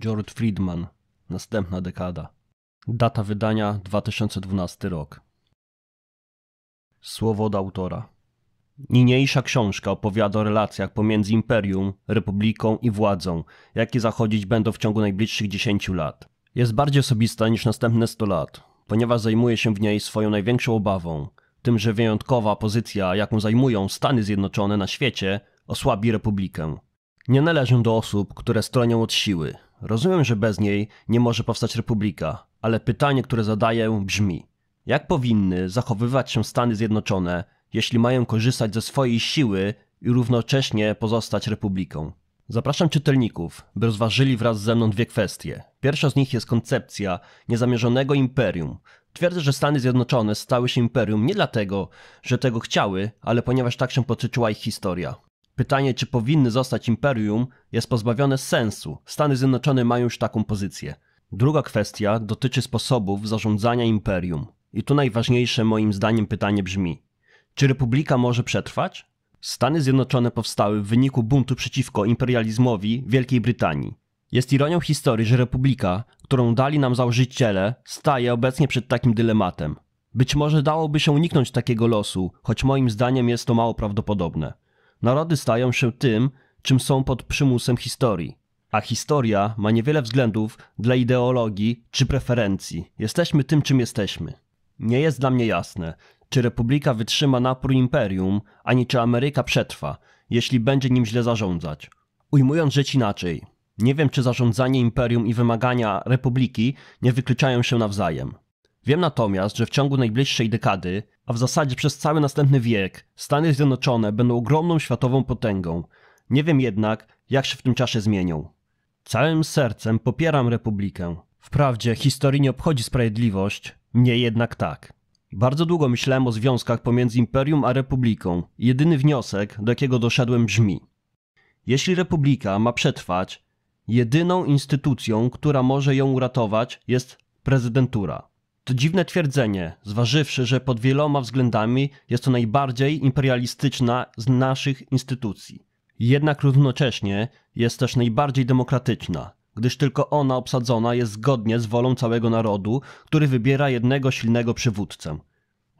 George Friedman. Następna dekada. Data wydania 2012 rok. Słowo od autora. Niniejsza książka opowiada o relacjach pomiędzy imperium, republiką i władzą, jakie zachodzić będą w ciągu najbliższych 10 lat. Jest bardziej osobista niż następne 100 lat, ponieważ zajmuje się w niej swoją największą obawą, tym, że wyjątkowa pozycja, jaką zajmują Stany Zjednoczone na świecie, osłabi republikę. Nie należę do osób, które stronią od siły. Rozumiem, że bez niej nie może powstać republika, ale pytanie, które zadaję, brzmi: jak powinny zachowywać się Stany Zjednoczone, jeśli mają korzystać ze swojej siły i równocześnie pozostać republiką? Zapraszam czytelników, by rozważyli wraz ze mną dwie kwestie. Pierwsza z nich jest koncepcja niezamierzonego imperium. Twierdzę, że Stany Zjednoczone stały się imperium nie dlatego, że tego chciały, ale ponieważ tak się potyczyła ich historia. Pytanie, czy powinny zostać imperium, jest pozbawione sensu. Stany Zjednoczone mają już taką pozycję. Druga kwestia dotyczy sposobów zarządzania imperium. I tu najważniejsze moim zdaniem pytanie brzmi: czy republika może przetrwać? Stany Zjednoczone powstały w wyniku buntu przeciwko imperializmowi Wielkiej Brytanii. Jest ironią historii, że republika, którą dali nam założyciele, staje obecnie przed takim dylematem. Być może dałoby się uniknąć takiego losu, choć moim zdaniem jest to mało prawdopodobne. Narody stają się tym, czym są pod przymusem historii. A historia ma niewiele względów dla ideologii czy preferencji. Jesteśmy tym, czym jesteśmy. Nie jest dla mnie jasne, czy Republika wytrzyma napór imperium, ani czy Ameryka przetrwa, jeśli będzie nim źle zarządzać. Ujmując rzecz inaczej, nie wiem, czy zarządzanie imperium i wymagania republiki nie wykluczają się nawzajem. Wiem natomiast, że w ciągu najbliższej dekady, a w zasadzie przez cały następny wiek, Stany Zjednoczone będą ogromną światową potęgą. Nie wiem jednak, jak się w tym czasie zmienią. Całym sercem popieram republikę. Wprawdzie historii nie obchodzi sprawiedliwość, mnie jednak tak. Bardzo długo myślałem o związkach pomiędzy imperium a republiką. Jedyny wniosek, do jakiego doszedłem brzmi: Jeśli republika ma przetrwać, jedyną instytucją, która może ją uratować, jest prezydentura. To dziwne twierdzenie, zważywszy, że pod wieloma względami jest to najbardziej imperialistyczna z naszych instytucji. Jednak równocześnie jest też najbardziej demokratyczna, gdyż tylko ona obsadzona jest zgodnie z wolą całego narodu, który wybiera jednego silnego przywódcę.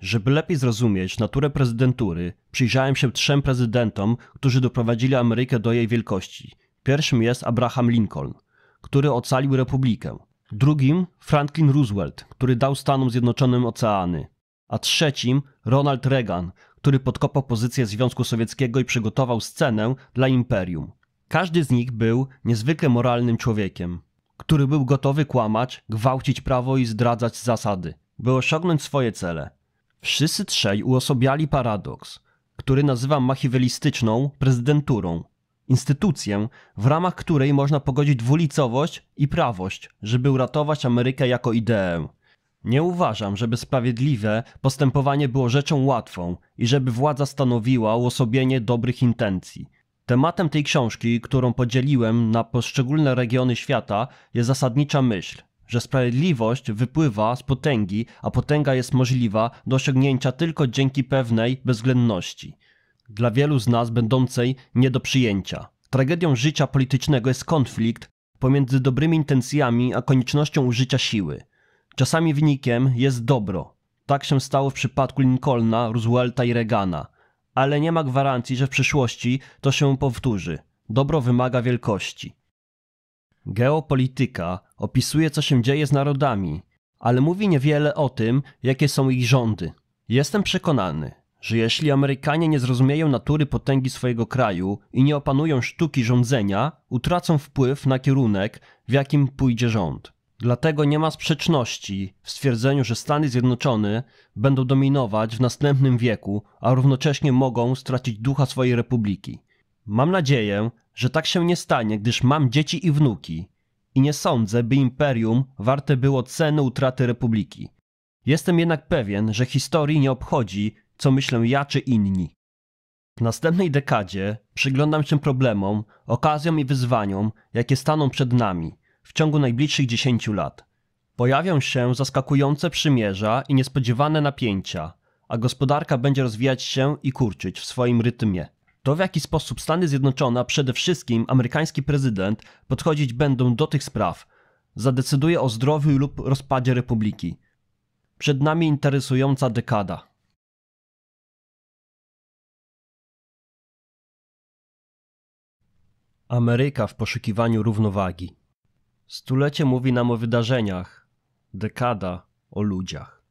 Żeby lepiej zrozumieć naturę prezydentury, przyjrzałem się trzem prezydentom, którzy doprowadzili Amerykę do jej wielkości. Pierwszym jest Abraham Lincoln, który ocalił republikę. Drugim Franklin Roosevelt, który dał Stanom Zjednoczonym oceany. A trzecim Ronald Reagan, który podkopał pozycję Związku Sowieckiego i przygotował scenę dla imperium. Każdy z nich był niezwykle moralnym człowiekiem, który był gotowy kłamać, gwałcić prawo i zdradzać zasady, by osiągnąć swoje cele. Wszyscy trzej uosobiali paradoks, który nazywam machiawelistyczną prezydenturą. Instytucję, w ramach której można pogodzić dwulicowość i prawość, żeby uratować Amerykę jako ideę. Nie uważam, żeby sprawiedliwe postępowanie było rzeczą łatwą i żeby władza stanowiła uosobienie dobrych intencji. Tematem tej książki, którą podzieliłem na poszczególne regiony świata, jest zasadnicza myśl, że sprawiedliwość wypływa z potęgi, a potęga jest możliwa do osiągnięcia tylko dzięki pewnej bezwzględności. Dla wielu z nas będącej nie do przyjęcia. Tragedią życia politycznego jest konflikt pomiędzy dobrymi intencjami a koniecznością użycia siły. Czasami wynikiem jest dobro. Tak się stało w przypadku Lincolna, Roosevelta i Reagana. Ale nie ma gwarancji, że w przyszłości to się powtórzy. Dobro wymaga wielkości. Geopolityka opisuje, co się dzieje z narodami, ale mówi niewiele o tym, jakie są ich rządy. Jestem przekonany, że jeśli Amerykanie nie zrozumieją natury potęgi swojego kraju i nie opanują sztuki rządzenia, utracą wpływ na kierunek, w jakim pójdzie rząd. Dlatego nie ma sprzeczności w stwierdzeniu, że Stany Zjednoczone będą dominować w następnym wieku, a równocześnie mogą stracić ducha swojej republiki. Mam nadzieję, że tak się nie stanie, gdyż mam dzieci i wnuki i nie sądzę, by imperium warte było ceny utraty republiki. Jestem jednak pewien, że historii nie obchodzi, co myślę ja czy inni. W następnej dekadzie przyglądam się problemom, okazjom i wyzwaniom, jakie staną przed nami w ciągu najbliższych 10 lat. Pojawią się zaskakujące przymierza i niespodziewane napięcia, a gospodarka będzie rozwijać się i kurczyć w swoim rytmie. To w jaki sposób Stany Zjednoczone, a przede wszystkim amerykański prezydent podchodzić będą do tych spraw, zadecyduje o zdrowiu lub rozpadzie republiki. Przed nami interesująca dekada. Ameryka w poszukiwaniu równowagi. Stulecie mówi nam o wydarzeniach, dekada o ludziach.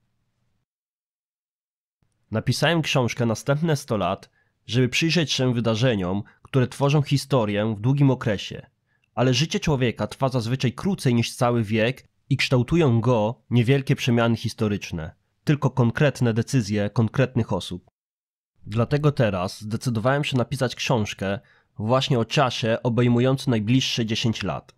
Napisałem książkę Następne 100 lat, żeby przyjrzeć się wydarzeniom, które tworzą historię w długim okresie. Ale życie człowieka trwa zazwyczaj krócej niż cały wiek i kształtują go niewielkie przemiany historyczne, tylko konkretne decyzje konkretnych osób. Dlatego teraz zdecydowałem się napisać książkę właśnie o czasie obejmującym najbliższe 10 lat.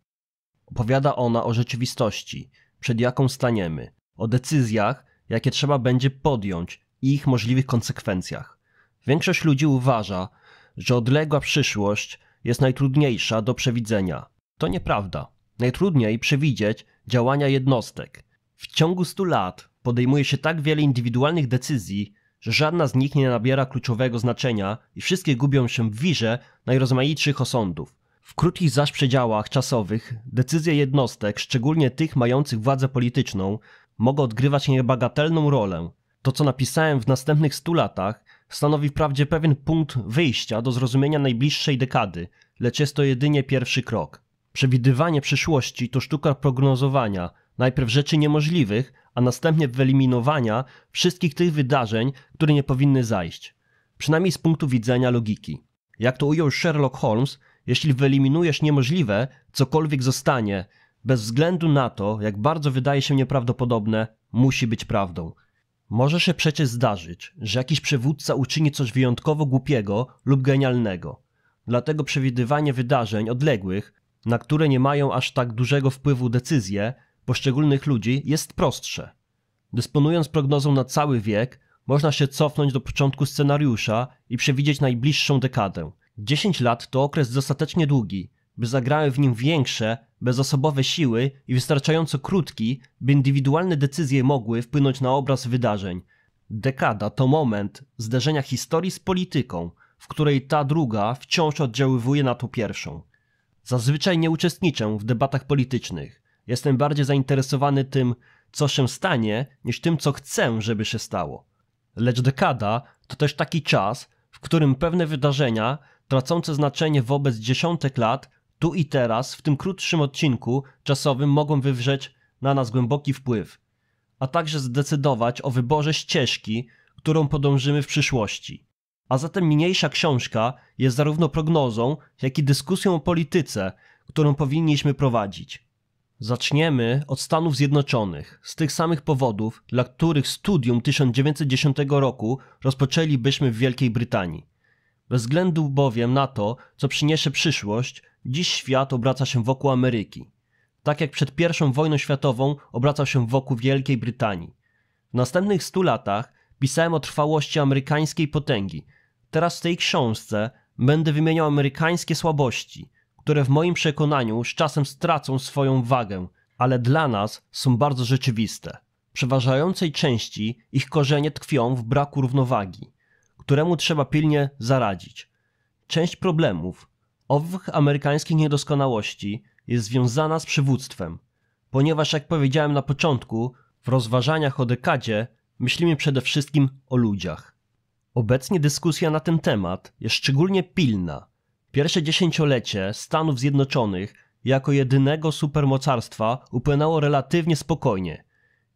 Opowiada ona o rzeczywistości, przed jaką staniemy, o decyzjach, jakie trzeba będzie podjąć i ich możliwych konsekwencjach. Większość ludzi uważa, że odległa przyszłość jest najtrudniejsza do przewidzenia. To nieprawda. Najtrudniej przewidzieć działania jednostek. W ciągu 100 lat podejmuje się tak wiele indywidualnych decyzji, że żadna z nich nie nabiera kluczowego znaczenia i wszystkie gubią się w wirze najrozmaitszych osądów. W krótkich zaś przedziałach czasowych decyzje jednostek, szczególnie tych mających władzę polityczną, mogą odgrywać niebagatelną rolę. To, co napisałem w następnych stu latach, stanowi wprawdzie pewien punkt wyjścia do zrozumienia najbliższej dekady, lecz jest to jedynie pierwszy krok. Przewidywanie przyszłości to sztuka prognozowania, najpierw rzeczy niemożliwych, a następnie wyeliminowania wszystkich tych wydarzeń, które nie powinny zajść. Przynajmniej z punktu widzenia logiki. Jak to ujął Sherlock Holmes, jeśli wyeliminujesz niemożliwe, cokolwiek zostanie, bez względu na to, jak bardzo wydaje się nieprawdopodobne, musi być prawdą. Może się przecież zdarzyć, że jakiś przywódca uczyni coś wyjątkowo głupiego lub genialnego. Dlatego przewidywanie wydarzeń odległych, na które nie mają aż tak dużego wpływu decyzje poszczególnych ludzi, jest prostsze. Dysponując prognozą na cały wiek, można się cofnąć do początku scenariusza i przewidzieć najbliższą dekadę. 10 lat to okres dostatecznie długi, by zagrały w nim większe, bezosobowe siły i wystarczająco krótki, by indywidualne decyzje mogły wpłynąć na obraz wydarzeń. Dekada to moment zderzenia historii z polityką, w której ta druga wciąż oddziaływuje na tą pierwszą. Zazwyczaj nie uczestniczę w debatach politycznych. Jestem bardziej zainteresowany tym, co się stanie, niż tym, co chcę, żeby się stało. Lecz dekada to też taki czas, w którym pewne wydarzenia, tracące znaczenie wobec dziesiątek lat, tu i teraz, w tym krótszym odcinku czasowym mogą wywrzeć na nas głęboki wpływ, a także zdecydować o wyborze ścieżki, którą podążymy w przyszłości. A zatem niniejsza książka jest zarówno prognozą, jak i dyskusją o polityce, którą powinniśmy prowadzić. Zaczniemy od Stanów Zjednoczonych, z tych samych powodów, dla których studium 1910 roku rozpoczęlibyśmy w Wielkiej Brytanii. Bez względu bowiem na to, co przyniesie przyszłość, dziś świat obraca się wokół Ameryki. Tak jak przed I wojną światową obracał się wokół Wielkiej Brytanii. W następnych stu latach pisałem o trwałości amerykańskiej potęgi. Teraz w tej książce będę wymieniał amerykańskie słabości, które w moim przekonaniu z czasem stracą swoją wagę, ale dla nas są bardzo rzeczywiste. W przeważającej części ich korzenie tkwią w braku równowagi któremu trzeba pilnie zaradzić. Część problemów, owych amerykańskich niedoskonałości jest związana z przywództwem, ponieważ jak powiedziałem na początku, w rozważaniach o dekadzie myślimy przede wszystkim o ludziach. Obecnie dyskusja na ten temat jest szczególnie pilna. Pierwsze dziesięciolecie Stanów Zjednoczonych jako jedynego supermocarstwa upłynęło relatywnie spokojnie.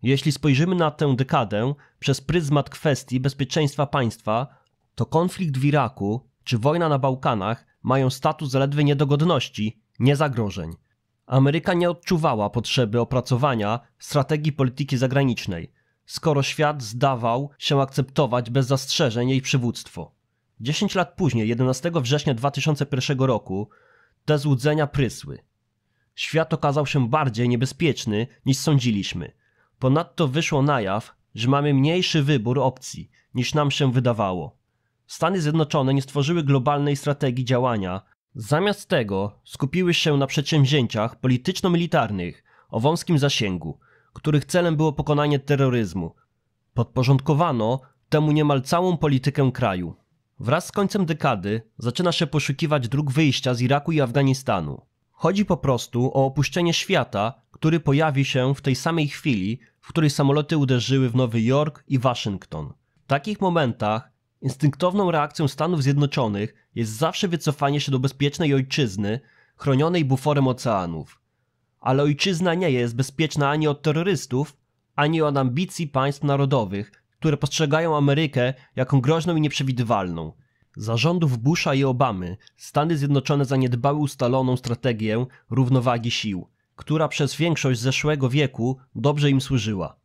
Jeśli spojrzymy na tę dekadę przez pryzmat kwestii bezpieczeństwa państwa, to konflikt w Iraku czy wojna na Bałkanach mają status zaledwie niedogodności, nie zagrożeń. Ameryka nie odczuwała potrzeby opracowania strategii polityki zagranicznej, skoro świat zdawał się akceptować bez zastrzeżeń jej przywództwo. 10 lat później, 11 września 2001 roku, te złudzenia prysły. Świat okazał się bardziej niebezpieczny niż sądziliśmy. Ponadto wyszło na jaw, że mamy mniejszy wybór opcji niż nam się wydawało. Stany Zjednoczone nie stworzyły globalnej strategii działania. Zamiast tego skupiły się na przedsięwzięciach polityczno-militarnych o wąskim zasięgu, których celem było pokonanie terroryzmu. Podporządkowano temu niemal całą politykę kraju. Wraz z końcem dekady zaczyna się poszukiwać dróg wyjścia z Iraku i Afganistanu. Chodzi po prostu o opuszczenie świata, który pojawi się w tej samej chwili, w której samoloty uderzyły w Nowy Jork i Waszyngton. W takich momentach instynktowną reakcją Stanów Zjednoczonych jest zawsze wycofanie się do bezpiecznej ojczyzny, chronionej buforem oceanów. Ale ojczyzna nie jest bezpieczna ani od terrorystów, ani od ambicji państw narodowych, które postrzegają Amerykę jako groźną i nieprzewidywalną. Za rządów Busha i Obamy Stany Zjednoczone zaniedbały ustaloną strategię równowagi sił, która przez większość zeszłego wieku dobrze im służyła.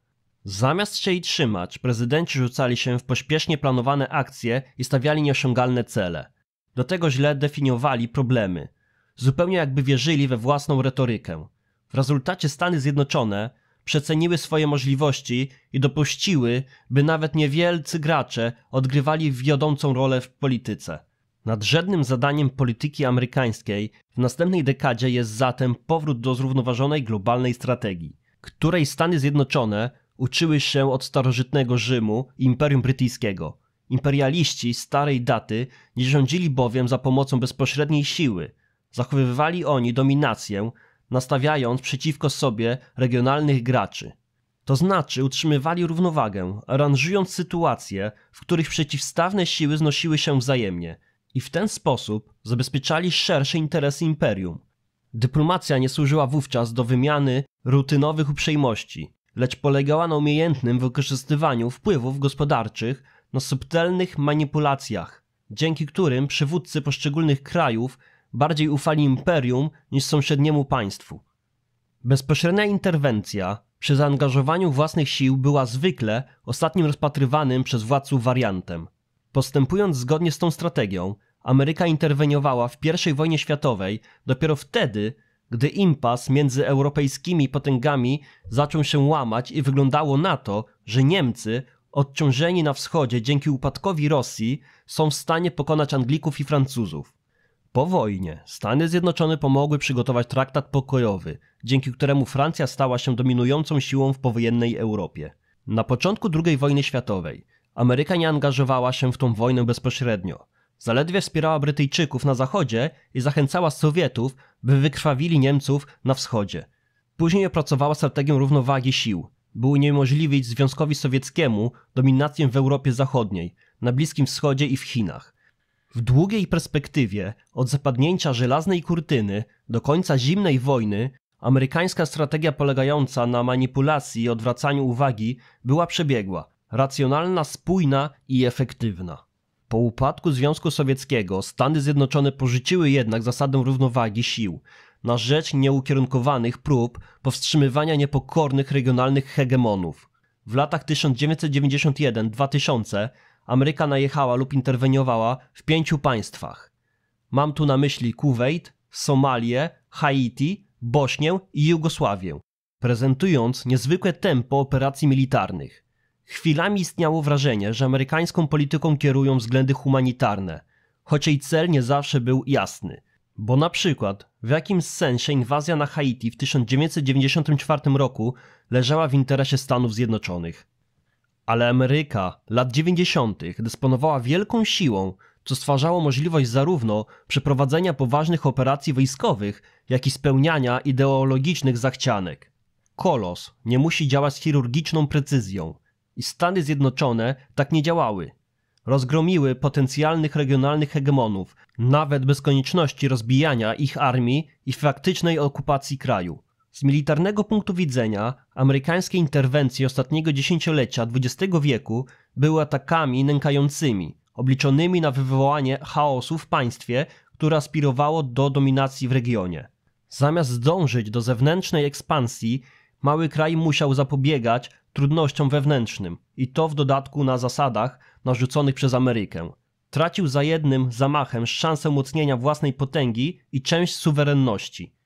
Zamiast się jej trzymać, prezydenci rzucali się w pośpiesznie planowane akcje i stawiali nieosiągalne cele. Do tego źle definiowali problemy, zupełnie jakby wierzyli we własną retorykę. W rezultacie Stany Zjednoczone przeceniły swoje możliwości i dopuściły, by nawet niewielcy gracze odgrywali wiodącą rolę w polityce. Nadrzędnym zadaniem polityki amerykańskiej w następnej dekadzie jest zatem powrót do zrównoważonej globalnej strategii, której Stany Zjednoczone uczyły się od starożytnego Rzymu i Imperium Brytyjskiego. Imperialiści starej daty nie rządzili bowiem za pomocą bezpośredniej siły. Zachowywali oni dominację, nastawiając przeciwko sobie regionalnych graczy. To znaczy utrzymywali równowagę, aranżując sytuacje, w których przeciwstawne siły znosiły się wzajemnie i w ten sposób zabezpieczali szersze interesy imperium. Dyplomacja nie służyła wówczas do wymiany rutynowych uprzejmości, lecz polegała na umiejętnym wykorzystywaniu wpływów gospodarczych na subtelnych manipulacjach, dzięki którym przywódcy poszczególnych krajów bardziej ufali imperium niż sąsiedniemu państwu. Bezpośrednia interwencja przy zaangażowaniu własnych sił była zwykle ostatnim rozpatrywanym przez władców wariantem. Postępując zgodnie z tą strategią, Ameryka interweniowała w I wojnie światowej dopiero wtedy, gdy impas między europejskimi potęgami zaczął się łamać i wyglądało na to, że Niemcy, odciążeni na wschodzie dzięki upadkowi Rosji, są w stanie pokonać Anglików i Francuzów. Po wojnie Stany Zjednoczone pomogły przygotować traktat pokojowy, dzięki któremu Francja stała się dominującą siłą w powojennej Europie. Na początku II wojny światowej Ameryka nie angażowała się w tą wojnę bezpośrednio. Zaledwie wspierała Brytyjczyków na zachodzie i zachęcała Sowietów, by wykrwawili Niemców na wschodzie. Później opracowała strategię równowagi sił, by uniemożliwić Związkowi Sowieckiemu dominację w Europie Zachodniej, na Bliskim Wschodzie i w Chinach. W długiej perspektywie, od zapadnięcia żelaznej kurtyny do końca zimnej wojny, amerykańska strategia polegająca na manipulacji i odwracaniu uwagi była przebiegła, racjonalna, spójna i efektywna. Po upadku Związku Sowieckiego Stany Zjednoczone porzuciły jednak zasadę równowagi sił na rzecz nieukierunkowanych prób powstrzymywania niepokornych regionalnych hegemonów. W latach 1991-2000 Ameryka najechała lub interweniowała w pięciu państwach. Mam tu na myśli Kuwait, Somalię, Haiti, Bośnię i Jugosławię, prezentując niezwykłe tempo operacji militarnych. Chwilami istniało wrażenie, że amerykańską polityką kierują względy humanitarne, choć jej cel nie zawsze był jasny. Bo na przykład w jakimś sensie inwazja na Haiti w 1994 roku leżała w interesie Stanów Zjednoczonych. Ale Ameryka lat 90. dysponowała wielką siłą, co stwarzało możliwość zarówno przeprowadzenia poważnych operacji wojskowych, jak i spełniania ideologicznych zachcianek. Kolos nie musi działać z chirurgiczną precyzją i Stany Zjednoczone tak nie działały. Rozgromiły potencjalnych regionalnych hegemonów, nawet bez konieczności rozbijania ich armii i faktycznej okupacji kraju. Z militarnego punktu widzenia amerykańskie interwencje ostatniego dziesięciolecia XX wieku były atakami nękającymi, obliczonymi na wywołanie chaosu w państwie, które aspirowało do dominacji w regionie. Zamiast zdążyć do zewnętrznej ekspansji, mały kraj musiał zapobiegać trudnościom wewnętrznym i to w dodatku na zasadach narzuconych przez Amerykę. Tracił za jednym zamachem szansę umocnienia własnej potęgi i część suwerenności.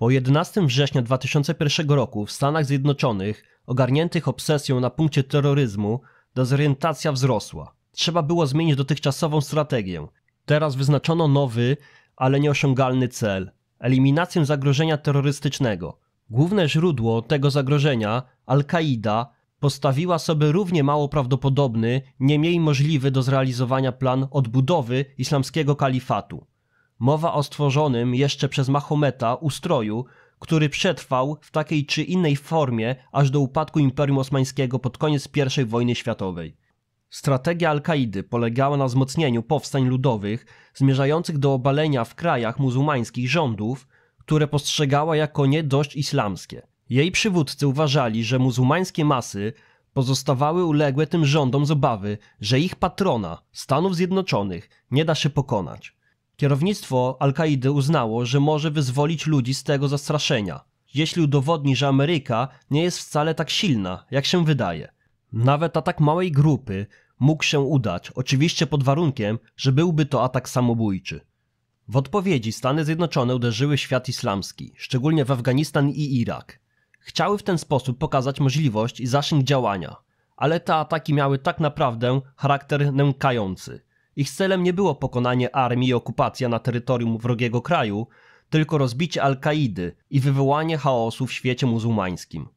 Po 11 września 2001 roku w Stanach Zjednoczonych, ogarniętych obsesją na punkcie terroryzmu, dezorientacja wzrosła. Trzeba było zmienić dotychczasową strategię. Teraz wyznaczono nowy, ale nieosiągalny cel eliminację zagrożenia terrorystycznego. Główne źródło tego zagrożenia, Al-Kaida, postawiła sobie równie mało prawdopodobny, nie mniej możliwy do zrealizowania plan odbudowy islamskiego kalifatu. Mowa o stworzonym jeszcze przez Mahometa ustroju, który przetrwał w takiej czy innej formie aż do upadku Imperium Osmańskiego pod koniec I wojny światowej. Strategia Al-Kaidy polegała na wzmocnieniu powstań ludowych zmierzających do obalenia w krajach muzułmańskich rządów, które postrzegała jako nie dość islamskie. Jej przywódcy uważali, że muzułmańskie masy pozostawały uległe tym rządom z obawy, że ich patrona, Stanów Zjednoczonych, nie da się pokonać. Kierownictwo Al-Kaidy uznało, że może wyzwolić ludzi z tego zastraszenia, jeśli udowodni, że Ameryka nie jest wcale tak silna, jak się wydaje. Nawet atak małej grupy mógł się udać, oczywiście pod warunkiem, że byłby to atak samobójczy. W odpowiedzi Stany Zjednoczone uderzyły świat islamski, szczególnie w Afganistan i Irak. Chciały w ten sposób pokazać możliwość i zasięg działania, ale te ataki miały tak naprawdę charakter nękający. Ich celem nie było pokonanie armii i okupacja na terytorium wrogiego kraju, tylko rozbicie Al-Kaidy i wywołanie chaosu w świecie muzułmańskim.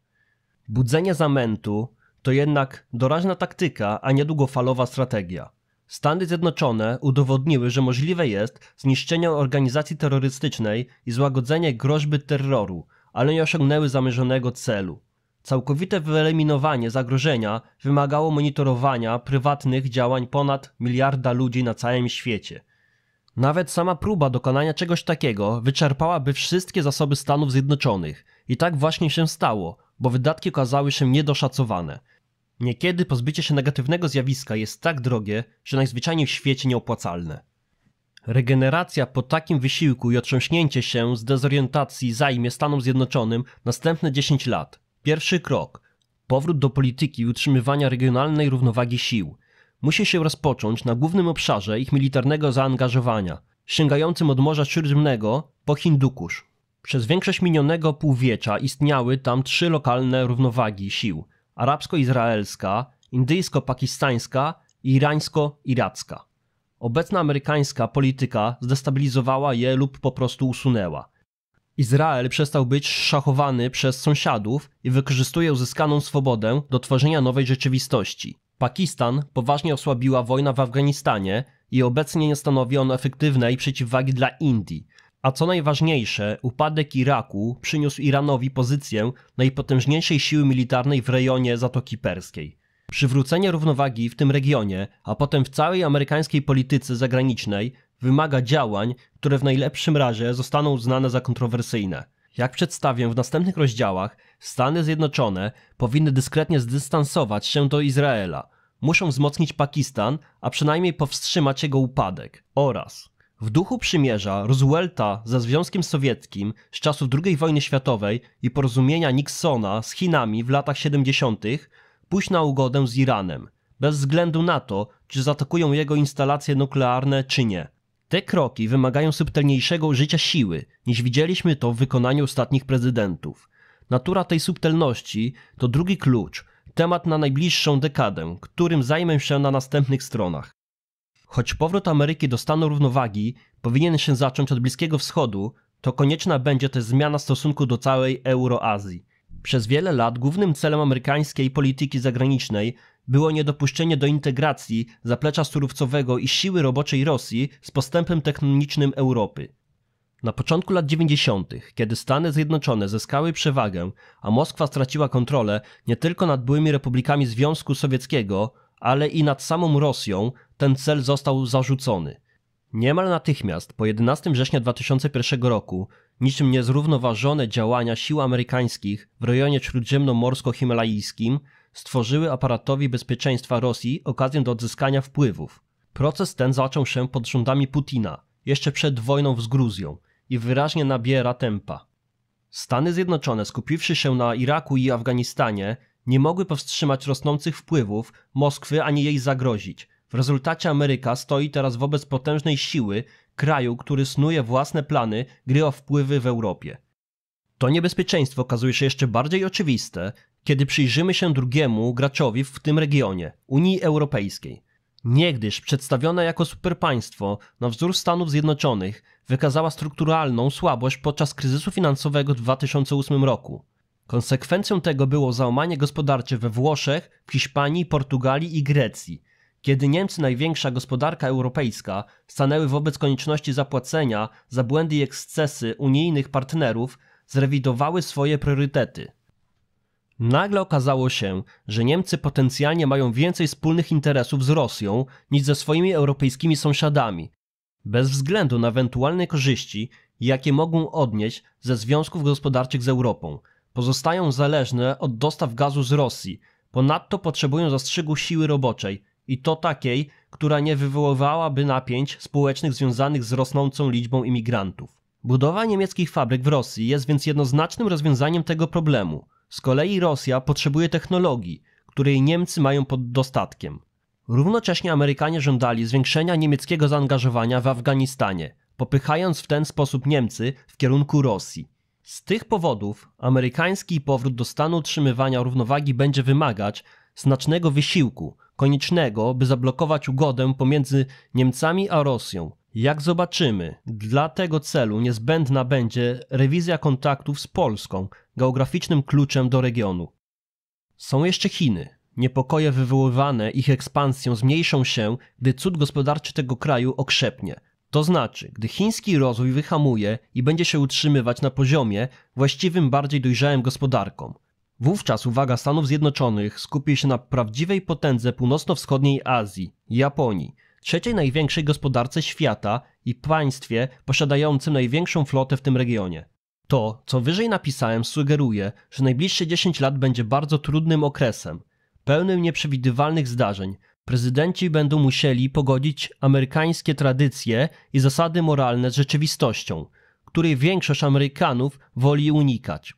Budzenie zamętu to jednak doraźna taktyka, a nie długofalowa strategia. Stany Zjednoczone udowodniły, że możliwe jest zniszczenie organizacji terrorystycznej i złagodzenie groźby terroru, ale nie osiągnęły zamierzonego celu. Całkowite wyeliminowanie zagrożenia wymagało monitorowania prywatnych działań ponad miliarda ludzi na całym świecie. Nawet sama próba dokonania czegoś takiego wyczerpałaby wszystkie zasoby Stanów Zjednoczonych. I tak właśnie się stało, bo wydatki okazały się niedoszacowane. Niekiedy pozbycie się negatywnego zjawiska jest tak drogie, że najzwyczajniej w świecie nieopłacalne. Regeneracja po takim wysiłku i otrząśnięcie się z dezorientacji zajmie Stanom Zjednoczonym następne 10 lat. Pierwszy krok powrót do polityki utrzymywania regionalnej równowagi sił musi się rozpocząć na głównym obszarze ich militarnego zaangażowania, sięgającym od Morza Śródziemnego po Hindukusz. Przez większość minionego półwiecza istniały tam trzy lokalne równowagi sił: arabsko-izraelska, indyjsko-pakistańska i irańsko-iracka. Obecna amerykańska polityka zdestabilizowała je lub po prostu usunęła. Izrael przestał być szachowany przez sąsiadów i wykorzystuje uzyskaną swobodę do tworzenia nowej rzeczywistości. Pakistan poważnie osłabiła wojna w Afganistanie i obecnie nie stanowi on efektywnej przeciwwagi dla Indii. A co najważniejsze, upadek Iraku przyniósł Iranowi pozycję najpotężniejszej siły militarnej w rejonie Zatoki Perskiej. Przywrócenie równowagi w tym regionie, a potem w całej amerykańskiej polityce zagranicznej wymaga działań, które w najlepszym razie zostaną uznane za kontrowersyjne. Jak przedstawię w następnych rozdziałach, Stany Zjednoczone powinny dyskretnie zdystansować się do Izraela, muszą wzmocnić Pakistan, a przynajmniej powstrzymać jego upadek. Oraz w duchu przymierza Roosevelta ze Związkiem Sowieckim z czasów II wojny światowej i porozumienia Nixona z Chinami w latach 70. pójść na ugodę z Iranem, bez względu na to, czy zaatakują jego instalacje nuklearne czy nie. Te kroki wymagają subtelniejszego użycia siły, niż widzieliśmy to w wykonaniu ostatnich prezydentów. Natura tej subtelności to drugi klucz, temat na najbliższą dekadę, którym zajmę się na następnych stronach. Choć powrót Ameryki do stanu równowagi powinien się zacząć od Bliskiego Wschodu, to konieczna będzie też zmiana stosunku do całej Euroazji. Przez wiele lat głównym celem amerykańskiej polityki zagranicznej było niedopuszczenie do integracji zaplecza surowcowego i siły roboczej Rosji z postępem technologicznym Europy. Na początku lat 90., kiedy Stany Zjednoczone zyskały przewagę, a Moskwa straciła kontrolę nie tylko nad byłymi republikami Związku Sowieckiego, ale i nad samą Rosją, ten cel został zarzucony. Niemal natychmiast, po 11 września 2001 roku, niczym niezrównoważone działania sił amerykańskich w rejonie śródziemnomorsko-himalajskim stworzyły aparatowi bezpieczeństwa Rosji okazję do odzyskania wpływów. Proces ten zaczął się pod rządami Putina, jeszcze przed wojną z Gruzją i wyraźnie nabiera tempa. Stany Zjednoczone, skupiwszy się na Iraku i Afganistanie, nie mogły powstrzymać rosnących wpływów Moskwy ani jej zagrozić. W rezultacie Ameryka stoi teraz wobec potężnej siły kraju, który snuje własne plany gry o wpływy w Europie. To niebezpieczeństwo okazuje się jeszcze bardziej oczywiste, kiedy przyjrzymy się drugiemu graczowi w tym regionie Unii Europejskiej. Niegdyś przedstawiona jako superpaństwo na wzór Stanów Zjednoczonych wykazała strukturalną słabość podczas kryzysu finansowego w 2008 roku. Konsekwencją tego było załamanie gospodarcze we Włoszech, Hiszpanii, Portugalii i Grecji. Kiedy Niemcy, największa gospodarka europejska, stanęły wobec konieczności zapłacenia za błędy i ekscesy unijnych partnerów, zrewidowały swoje priorytety. Nagle okazało się, że Niemcy potencjalnie mają więcej wspólnych interesów z Rosją niż ze swoimi europejskimi sąsiadami, bez względu na ewentualne korzyści, jakie mogą odnieść ze związków gospodarczych z Europą. Pozostają zależne od dostaw gazu z Rosji, ponadto potrzebują zastrzygu siły roboczej i to takiej, która nie wywoływałaby napięć społecznych związanych z rosnącą liczbą imigrantów. Budowa niemieckich fabryk w Rosji jest więc jednoznacznym rozwiązaniem tego problemu. Z kolei Rosja potrzebuje technologii, której Niemcy mają pod dostatkiem. Równocześnie Amerykanie żądali zwiększenia niemieckiego zaangażowania w Afganistanie, popychając w ten sposób Niemcy w kierunku Rosji. Z tych powodów amerykański powrót do stanu utrzymywania równowagi będzie wymagać znacznego wysiłku, koniecznego, by zablokować ugodę pomiędzy Niemcami a Rosją. Jak zobaczymy, dla tego celu niezbędna będzie rewizja kontaktów z Polską, geograficznym kluczem do regionu. Są jeszcze Chiny. Niepokoje wywoływane ich ekspansją zmniejszą się, gdy cud gospodarczy tego kraju okrzepnie. To znaczy, gdy chiński rozwój wyhamuje i będzie się utrzymywać na poziomie właściwym bardziej dojrzałym gospodarkom. Wówczas uwaga Stanów Zjednoczonych skupi się na prawdziwej potędze północno-wschodniej Azji, Japonii, trzeciej największej gospodarce świata i państwie posiadającym największą flotę w tym regionie. To, co wyżej napisałem, sugeruje, że najbliższe 10 lat będzie bardzo trudnym okresem, pełnym nieprzewidywalnych zdarzeń. Prezydenci będą musieli pogodzić amerykańskie tradycje i zasady moralne z rzeczywistością, której większość Amerykanów woli unikać.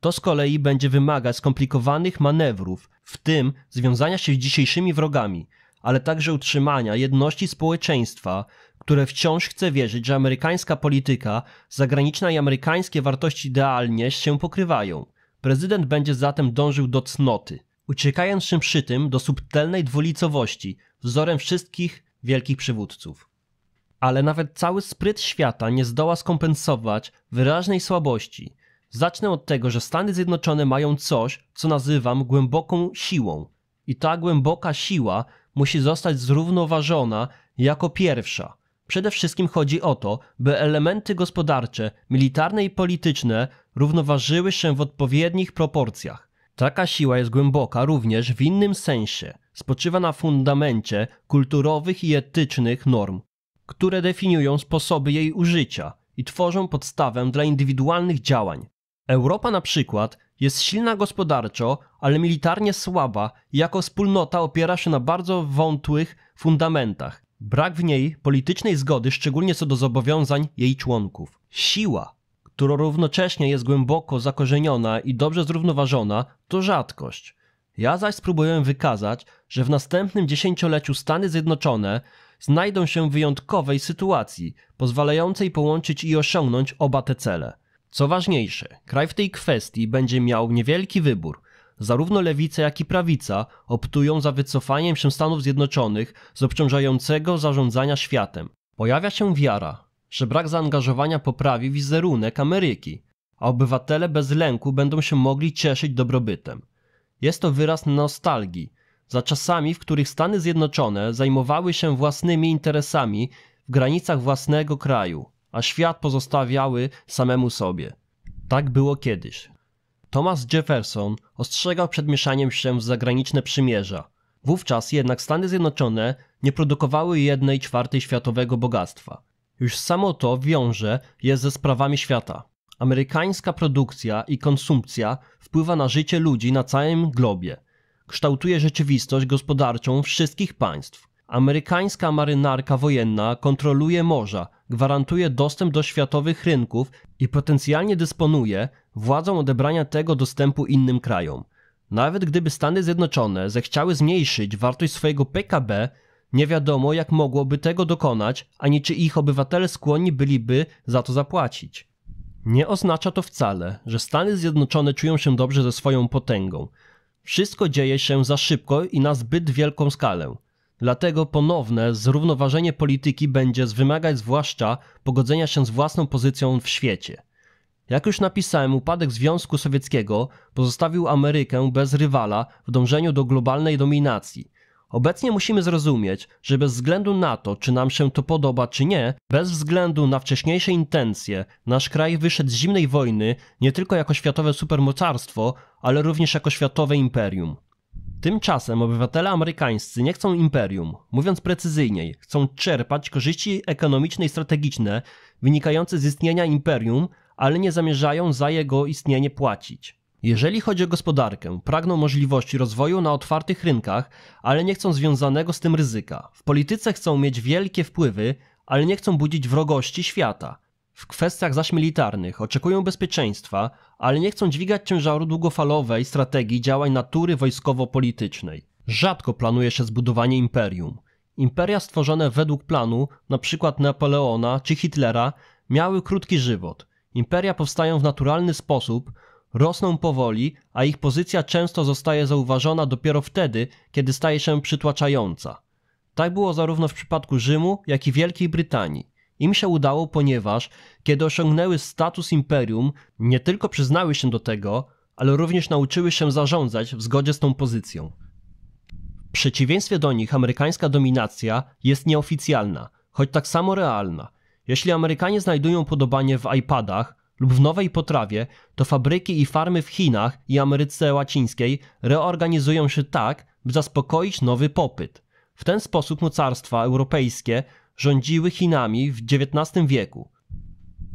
To z kolei będzie wymagać skomplikowanych manewrów, w tym związania się z dzisiejszymi wrogami, ale także utrzymania jedności społeczeństwa, które wciąż chce wierzyć, że amerykańska polityka zagraniczna i amerykańskie wartości idealnie się pokrywają. Prezydent będzie zatem dążył do cnoty, uciekając się przy tym do subtelnej dwulicowości, wzorem wszystkich wielkich przywódców. Ale nawet cały spryt świata nie zdoła skompensować wyraźnej słabości. Zacznę od tego, że Stany Zjednoczone mają coś, co nazywam głęboką siłą. I ta głęboka siła musi zostać zrównoważona jako pierwsza. Przede wszystkim chodzi o to, by elementy gospodarcze, militarne i polityczne równoważyły się w odpowiednich proporcjach. Taka siła jest głęboka również w innym sensie. Spoczywa na fundamencie kulturowych i etycznych norm, które definiują sposoby jej użycia i tworzą podstawę dla indywidualnych działań. Europa na przykład jest silna gospodarczo, ale militarnie słaba i jako wspólnota opiera się na bardzo wątłych fundamentach. Brak w niej politycznej zgody, szczególnie co do zobowiązań jej członków. Siła, która równocześnie jest głęboko zakorzeniona i dobrze zrównoważona, to rzadkość. Ja zaś spróbuję wykazać, że w następnym dziesięcioleciu Stany Zjednoczone znajdą się w wyjątkowej sytuacji, pozwalającej połączyć i osiągnąć oba te cele. Co ważniejsze, kraj w tej kwestii będzie miał niewielki wybór. Zarówno lewica, jak i prawica optują za wycofaniem się Stanów Zjednoczonych z obciążającego zarządzania światem. Pojawia się wiara, że brak zaangażowania poprawi wizerunek Ameryki, a obywatele bez lęku będą się mogli cieszyć dobrobytem. Jest to wyraz nostalgii za czasami, w których Stany Zjednoczone zajmowały się własnymi interesami w granicach własnego kraju, a świat pozostawiały samemu sobie. Tak było kiedyś. Thomas Jefferson ostrzegał przed mieszaniem się w zagraniczne przymierza. Wówczas jednak Stany Zjednoczone nie produkowały jednej czwartej światowego bogactwa. Już samo to wiąże je ze sprawami świata. Amerykańska produkcja i konsumpcja wpływa na życie ludzi na całym globie. Kształtuje rzeczywistość gospodarczą wszystkich państw. Amerykańska marynarka wojenna kontroluje morza, gwarantuje dostęp do światowych rynków i potencjalnie dysponuje władzą odebrania tego dostępu innym krajom. Nawet gdyby Stany Zjednoczone zechciały zmniejszyć wartość swojego PKB, nie wiadomo jak mogłoby tego dokonać, ani czy ich obywatele skłonni byliby za to zapłacić. Nie oznacza to wcale, że Stany Zjednoczone czują się dobrze ze swoją potęgą. Wszystko dzieje się za szybko i na zbyt wielką skalę. Dlatego ponowne zrównoważenie polityki będzie wymagać zwłaszcza pogodzenia się z własną pozycją w świecie. Jak już napisałem, upadek Związku Sowieckiego pozostawił Amerykę bez rywala w dążeniu do globalnej dominacji. Obecnie musimy zrozumieć, że bez względu na to, czy nam się to podoba, czy nie, bez względu na wcześniejsze intencje, nasz kraj wyszedł z zimnej wojny nie tylko jako światowe supermocarstwo, ale również jako światowe imperium. Tymczasem obywatele amerykańscy nie chcą imperium. Mówiąc precyzyjniej, chcą czerpać korzyści ekonomiczne i strategiczne wynikające z istnienia imperium, ale nie zamierzają za jego istnienie płacić. Jeżeli chodzi o gospodarkę, pragną możliwości rozwoju na otwartych rynkach, ale nie chcą związanego z tym ryzyka. W polityce chcą mieć wielkie wpływy, ale nie chcą budzić wrogości świata. W kwestiach zaś militarnych oczekują bezpieczeństwa, ale nie chcą dźwigać ciężaru długofalowej strategii działań natury wojskowo-politycznej. Rzadko planuje się zbudowanie imperium. Imperia stworzone według planu, np. Napoleona czy Hitlera, miały krótki żywot. Imperia powstają w naturalny sposób, rosną powoli, a ich pozycja często zostaje zauważona dopiero wtedy, kiedy staje się przytłaczająca. Tak było zarówno w przypadku Rzymu, jak i Wielkiej Brytanii. Im się udało, ponieważ kiedy osiągnęły status imperium, nie tylko przyznały się do tego, ale również nauczyły się zarządzać w zgodzie z tą pozycją. W przeciwieństwie do nich amerykańska dominacja jest nieoficjalna, choć tak samo realna. Jeśli Amerykanie znajdują podobanie w iPadach lub w nowej potrawie, to fabryki i farmy w Chinach i Ameryce Łacińskiej reorganizują się tak, by zaspokoić nowy popyt. W ten sposób mocarstwa europejskie rządziły Chinami w XIX wieku.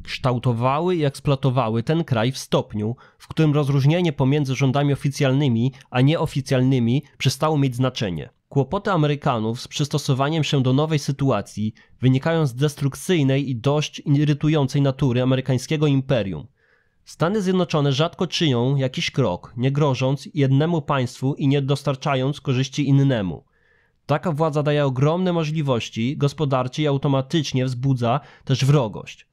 Kształtowały i eksploatowały ten kraj w stopniu, w którym rozróżnienie pomiędzy rządami oficjalnymi a nieoficjalnymi przestało mieć znaczenie. Kłopoty Amerykanów z przystosowaniem się do nowej sytuacji wynikają z destrukcyjnej i dość irytującej natury amerykańskiego imperium. Stany Zjednoczone rzadko czynią jakiś krok, nie grożąc jednemu państwu i nie dostarczając korzyści innemu. Taka władza daje ogromne możliwości gospodarcze i automatycznie wzbudza też wrogość.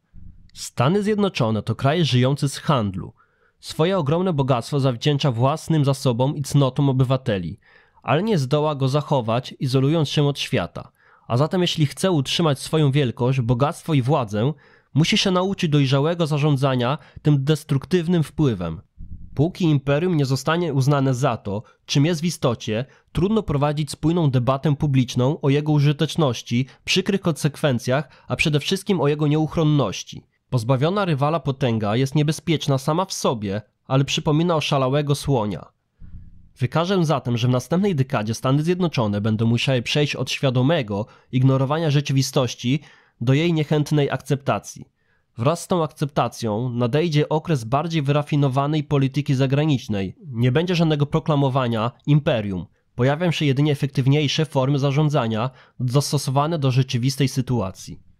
Stany Zjednoczone to kraj żyjący z handlu. Swoje ogromne bogactwo zawdzięcza własnym zasobom i cnotom obywateli, ale nie zdoła go zachować, izolując się od świata. A zatem, jeśli chce utrzymać swoją wielkość, bogactwo i władzę, musi się nauczyć dojrzałego zarządzania tym destruktywnym wpływem. Póki imperium nie zostanie uznane za to, czym jest w istocie, trudno prowadzić spójną debatę publiczną o jego użyteczności, przykrych konsekwencjach, a przede wszystkim o jego nieuchronności. Pozbawiona rywala potęga jest niebezpieczna sama w sobie, ale przypomina oszalałego słonia. Wykażę zatem, że w następnej dekadzie Stany Zjednoczone będą musiały przejść od świadomego ignorowania rzeczywistości do jej niechętnej akceptacji. Wraz z tą akceptacją nadejdzie okres bardziej wyrafinowanej polityki zagranicznej. Nie będzie żadnego proklamowania imperium. Pojawią się jedynie efektywniejsze formy zarządzania dostosowane do rzeczywistej sytuacji.